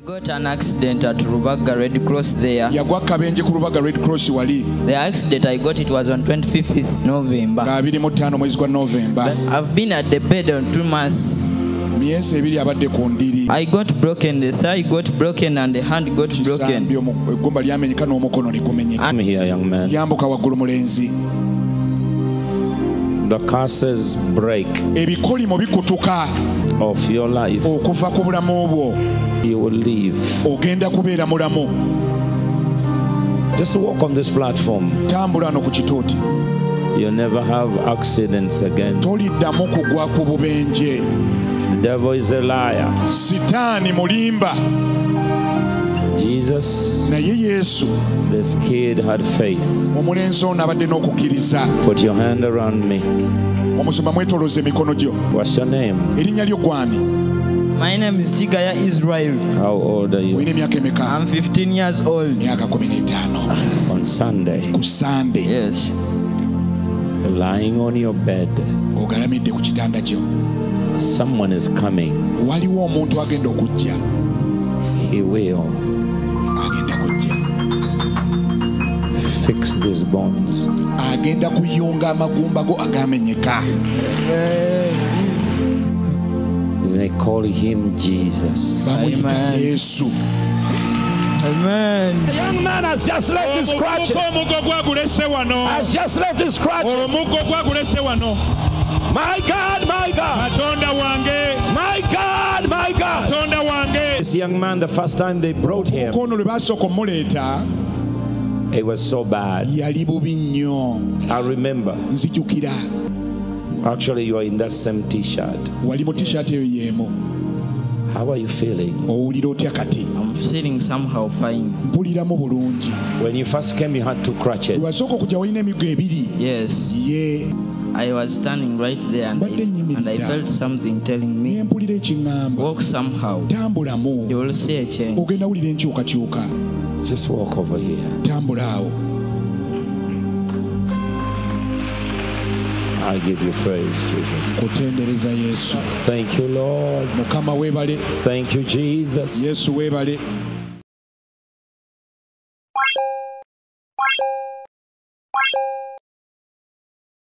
I got an accident at Rubaga Red Cross there. yagwa akabenje ku lubaga red cross wali The accident I got it was on 25th November. nga 25 mwezi gwa novemba I've been at the bed on two months. myezi ebiri abadde ku ndiri I got broken, the thigh got broken and the hand got broken. kisambi lyamenyeka n'omukono ne gumenyeka I'm here, young man. yambuka waggulu mulenzi The curses break ebikolimo bikutuka of your life. okuva ku bulamu bwo You will live. ogenda kubeera mulamu Just walk on this platform. tambula ano ku kituuti You'll never have accidents again. toliddamu kugwa ku bubenje The devil is a liar. sitaani mulimba Jesus, naye yesu this kid had faith. omulenzi ono abadde n'okukkiriza Put your hand around me. omusumba mwetolooza emikono gyo What's your name? erinnya lyo gwani My name is Chigaya Israel. How old are olina you? emyaka emeka I'm 15 years old. myaka 15 On Sunday, ku sande Yes. lying on your bed. ng'ogalamidde ku kitanda kyo Someone is coming. waliwo omuntu agenda okujja He will kujja fix these bones. agenda kuyunga amagumba go agamenyeka They call him Jesus. bamuyita Amen. yesu Amen. Young man has just left his scratches. omuggo gwagulese wano Has just left his scratches. omuggo My God, my God, my God, my God. Katonda wange This young man, the first time they brought him, kono lwe basooka omuleeta it was so bad. yali bubi nnyo I remember. Actually, you are in that same T-shirt. wali mu tishaati eyo yeemu How are you feeling? owulira otya kati I'm feeling somehow fine. When you first came, you had two crutches. wasooka okujja walina emiggo ebiri Yes. ye I was standing right there and I, and I felt something telling me, walk somehow. You will see a change. Just walk over here. I give you praise, Jesus. Thank you, Lord. Thank you, Jesus.